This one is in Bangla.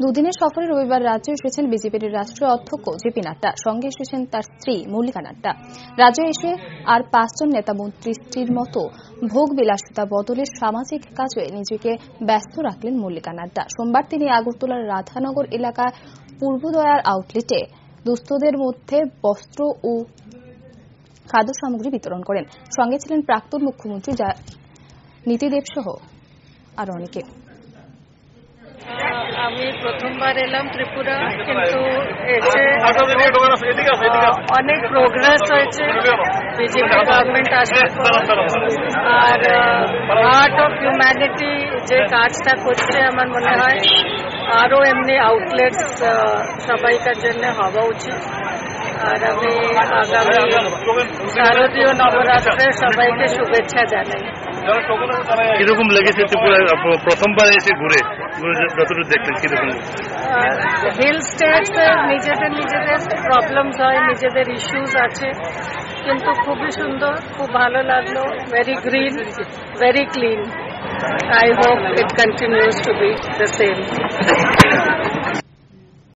দুদিনের সফরে রবিবার রাজ্যে এসেছেন বিজেপির রাষ্ট্রীয় অধ্যক্ষ জেপি নাড্ডা। সঙ্গে এসেছেন তার স্ত্রী মল্লিকা নাড্ডা। রাজ্যে এসে আর পাঁচজন নেতা মন্ত্রী স্ত্রীর মতো ভোগ বিলাসিতা বদলের সামাজিক কাজে নিজেকে ব্যস্ত রাখলেন মল্লিকা নাড্ডা। সোমবার তিনি আগরতলার রাধানগর এলাকায় পূর্বদয়ার আউটলেটে দুস্থদের মধ্যে বস্ত্র ও খাদ্য সামগ্রী বিতরণ করেন। সঙ্গে ছিলেন প্রাক্তন মুখ্যমন্ত্রী নীতিদেব সহ আরও অনেকে। আমি প্রথমবার এলাম ত্রিপুরা কিন্তু এসে অনেক প্রোগ্রেস হয়েছে। বিজেপি গভর্নমেন্ট আসার আর হার্ট অফ হিউম্যানিটি যে কাজটা করছে আমার মনে হয় আরও এমনি আউটলেটস সবাইকার জন্য হওয়া উচিত। আর আমি আগামী শারদীয় নবরাত্রে সবাইকে শুভেচ্ছা জানাই। কীরকম লেগেছে ত্রিপুরা প্রথমবার এসে ঘুরে ঘুরে যতটুকু দেখলেন কীরকম হিল স্টেটসে নিজেদের নিজেদের প্রবলেমস হয় নিজেদের ইস্যুস আছে কিন্তু খুবই সুন্দর খুব ভালো লাগল very green very clean I hope it continues to be the same